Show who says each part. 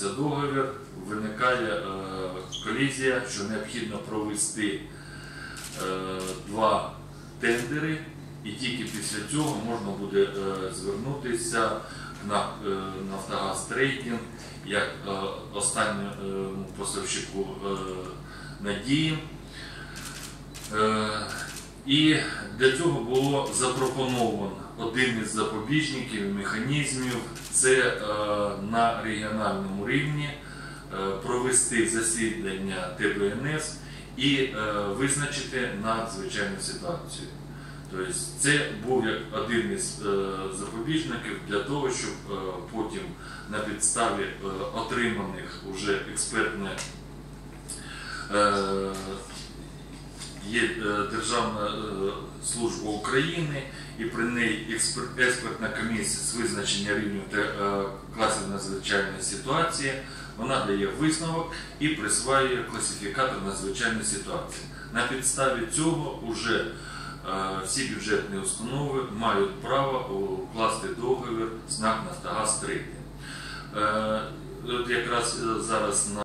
Speaker 1: За договір виникає е, колізія, що необхідно провести е, два тендери, і тільки після цього можна буде е, звернутися на Нафтогаз Трейдинг як останньому поставщику надії. І для цього було запропоновано один із запобіжників і механізмів це е, на регіональному рівні е, провести засідання ТБНС і е, визначити надзвичайну ситуацію. Тобто це був як один із запобіжників для того, щоб потім на підставі отриманих уже експертне є е, Державна е, служба України і при неї експертна комісія з визначення рівнів та е, класів надзвичайної ситуації. Вона дає висновок і присваює класифікатор надзвичайної ситуації. На підставі цього вже всі бюджетні установи мають право укласти договір з НАК «Нафтогаз Трейдинг». Е, От якраз зараз на